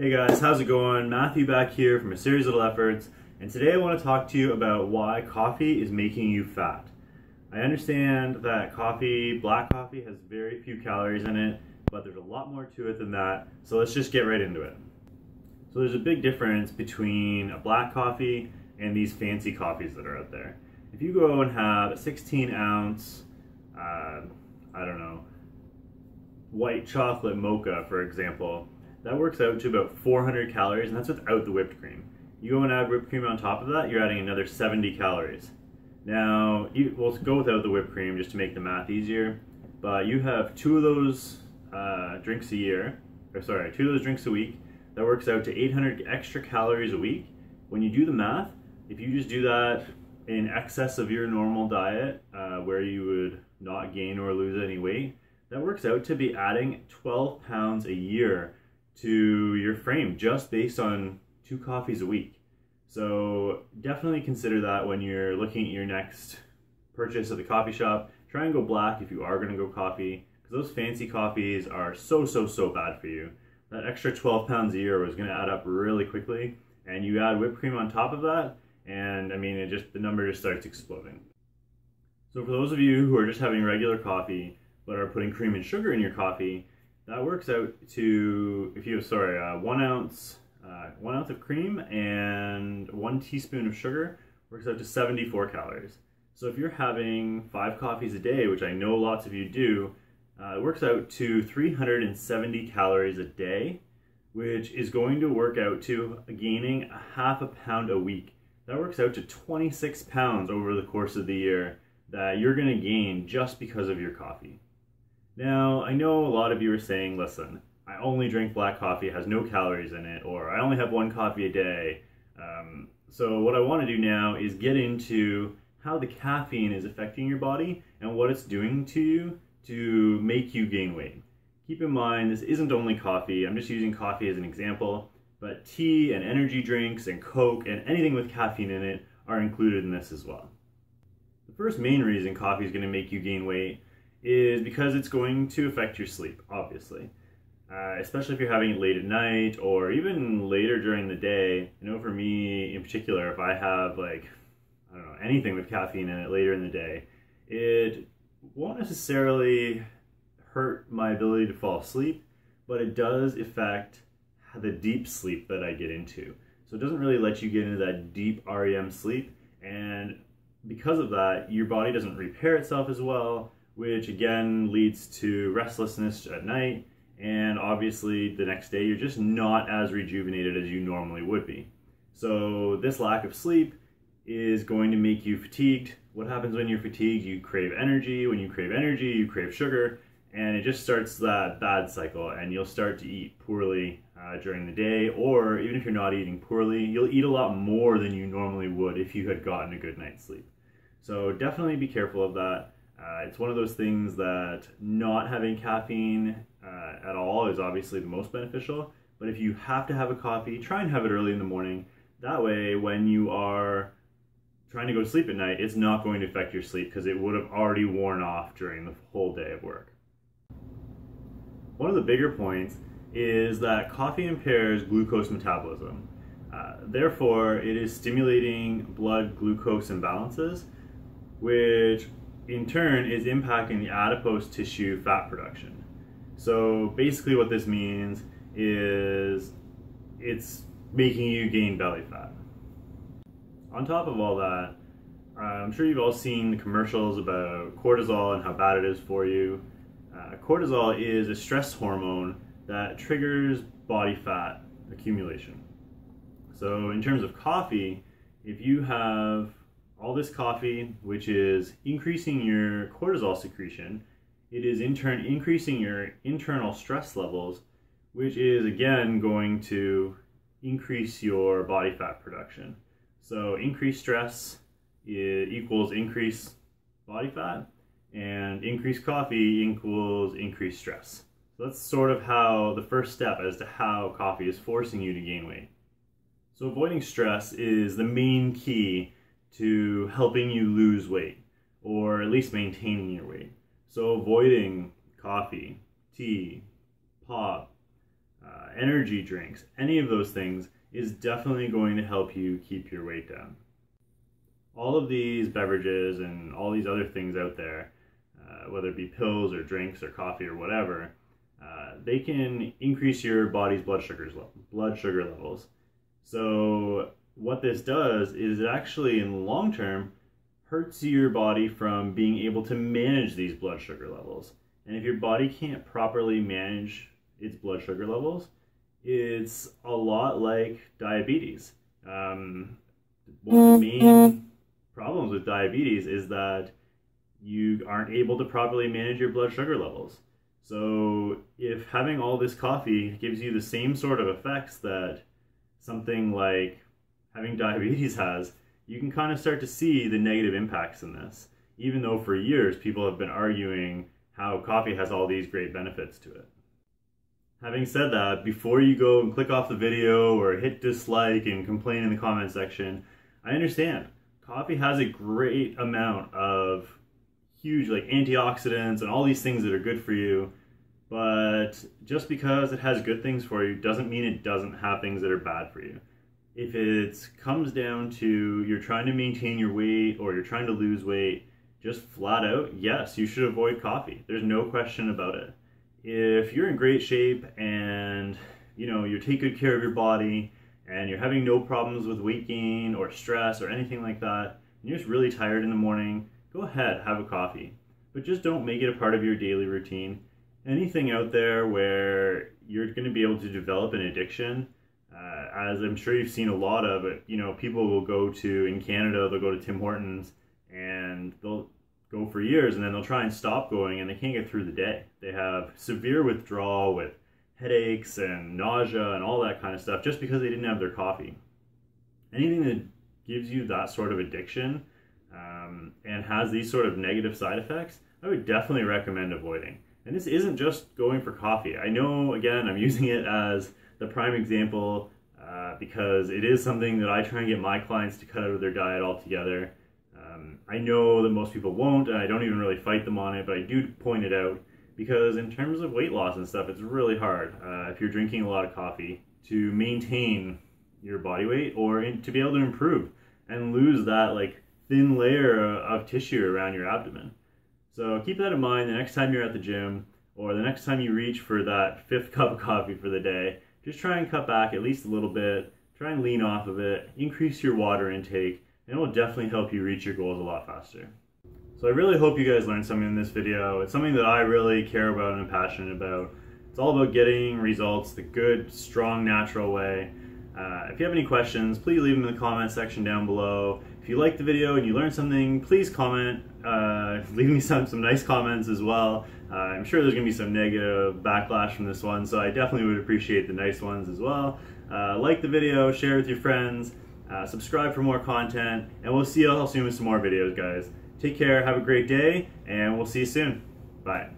Hey guys, how's it going? Matthew back here from a series of little efforts, and today I want to talk to you about why coffee is making you fat. I understand that coffee, black coffee, has very few calories in it, but there's a lot more to it than that, so let's just get right into it. So there's a big difference between a black coffee and these fancy coffees that are out there. If you go and have a 16 ounce, uh, I don't know, white chocolate mocha, for example, that works out to about 400 calories, and that's without the whipped cream. You go and add whipped cream on top of that, you're adding another 70 calories. Now, you, we'll go without the whipped cream just to make the math easier, but you have two of those uh, drinks a year, or sorry, two of those drinks a week, that works out to 800 extra calories a week. When you do the math, if you just do that in excess of your normal diet, uh, where you would not gain or lose any weight, that works out to be adding 12 pounds a year to your frame just based on two coffees a week. So definitely consider that when you're looking at your next purchase at the coffee shop. Try and go black if you are going to go coffee because those fancy coffees are so, so, so bad for you. That extra 12 pounds a year was going to add up really quickly. And you add whipped cream on top of that, and I mean, it just the number just starts exploding. So for those of you who are just having regular coffee but are putting cream and sugar in your coffee, that works out to if you have sorry uh, one ounce uh, one ounce of cream and one teaspoon of sugar works out to 74 calories. So if you're having five coffees a day, which I know lots of you do, uh, it works out to 370 calories a day, which is going to work out to gaining a half a pound a week. That works out to 26 pounds over the course of the year that you're going to gain just because of your coffee. Now, I know a lot of you are saying, listen, I only drink black coffee, it has no calories in it, or I only have one coffee a day. Um, so, what I want to do now is get into how the caffeine is affecting your body and what it's doing to you to make you gain weight. Keep in mind, this isn't only coffee, I'm just using coffee as an example, but tea and energy drinks and Coke and anything with caffeine in it are included in this as well. The first main reason coffee is going to make you gain weight is because it's going to affect your sleep, obviously. Uh, especially if you're having it late at night or even later during the day. You know, for me in particular, if I have like, I don't know, anything with caffeine in it later in the day, it won't necessarily hurt my ability to fall asleep, but it does affect the deep sleep that I get into. So it doesn't really let you get into that deep REM sleep. And because of that, your body doesn't repair itself as well which again leads to restlessness at night. And obviously, the next day, you're just not as rejuvenated as you normally would be. So, this lack of sleep is going to make you fatigued. What happens when you're fatigued? You crave energy. When you crave energy, you crave sugar. And it just starts that bad cycle, and you'll start to eat poorly uh, during the day, or even if you're not eating poorly, you'll eat a lot more than you normally would if you had gotten a good night's sleep. So, definitely be careful of that. Uh, it's one of those things that not having caffeine uh, at all is obviously the most beneficial. But if you have to have a coffee, try and have it early in the morning. That way, when you are trying to go to sleep at night, it's not going to affect your sleep because it would have already worn off during the whole day of work. One of the bigger points is that coffee impairs glucose metabolism. Uh, therefore, it is stimulating blood glucose imbalances, which in turn is impacting the adipose tissue fat production. So basically what this means is it's making you gain belly fat. On top of all that, I'm sure you've all seen the commercials about cortisol and how bad it is for you. Uh, cortisol is a stress hormone that triggers body fat accumulation. So in terms of coffee, if you have all this coffee, which is increasing your cortisol secretion, it is in turn increasing your internal stress levels, which is again going to increase your body fat production. So increased stress equals increased body fat, and increased coffee equals increased stress. So that's sort of how the first step as to how coffee is forcing you to gain weight. So avoiding stress is the main key to helping you lose weight or at least maintaining your weight. So avoiding coffee, tea, pop, uh, energy drinks, any of those things is definitely going to help you keep your weight down. All of these beverages and all these other things out there, uh, whether it be pills or drinks or coffee or whatever, uh, they can increase your body's blood sugars blood sugar levels. So what this does is it actually in the long term hurts your body from being able to manage these blood sugar levels. And if your body can't properly manage its blood sugar levels, it's a lot like diabetes. Um, one of the main problems with diabetes is that you aren't able to properly manage your blood sugar levels. So if having all this coffee gives you the same sort of effects that something like having diabetes has, you can kind of start to see the negative impacts in this. Even though for years people have been arguing how coffee has all these great benefits to it. Having said that, before you go and click off the video or hit dislike and complain in the comment section, I understand. Coffee has a great amount of huge like antioxidants and all these things that are good for you, but just because it has good things for you doesn't mean it doesn't have things that are bad for you if it comes down to you're trying to maintain your weight or you're trying to lose weight, just flat out, yes, you should avoid coffee. There's no question about it. If you're in great shape and you know you take good care of your body and you're having no problems with weight gain or stress or anything like that, and you're just really tired in the morning, go ahead, have a coffee. But just don't make it a part of your daily routine. Anything out there where you're going to be able to develop an addiction, uh, as I'm sure you've seen a lot of it, you know, people will go to, in Canada, they'll go to Tim Hortons and they'll go for years and then they'll try and stop going and they can't get through the day. They have severe withdrawal with headaches and nausea and all that kind of stuff just because they didn't have their coffee. Anything that gives you that sort of addiction um, and has these sort of negative side effects, I would definitely recommend avoiding. And this isn't just going for coffee. I know, again, I'm using it as the prime example uh, because it is something that I try and get my clients to cut out of their diet altogether. Um, I know that most people won't, and I don't even really fight them on it, but I do point it out because in terms of weight loss and stuff, it's really hard uh, if you're drinking a lot of coffee to maintain your body weight or in, to be able to improve and lose that like thin layer of tissue around your abdomen. So keep that in mind the next time you're at the gym or the next time you reach for that fifth cup of coffee for the day just try and cut back at least a little bit. Try and lean off of it. Increase your water intake, and it will definitely help you reach your goals a lot faster. So I really hope you guys learned something in this video. It's something that I really care about and am passionate about. It's all about getting results the good, strong, natural way. Uh, if you have any questions, please leave them in the comment section down below. If you liked the video and you learned something, please comment. Uh, leave me some, some nice comments as well. Uh, I'm sure there's going to be some negative backlash from this one, so I definitely would appreciate the nice ones as well. Uh, like the video, share with your friends, uh, subscribe for more content, and we'll see you all soon with some more videos, guys. Take care, have a great day, and we'll see you soon. Bye.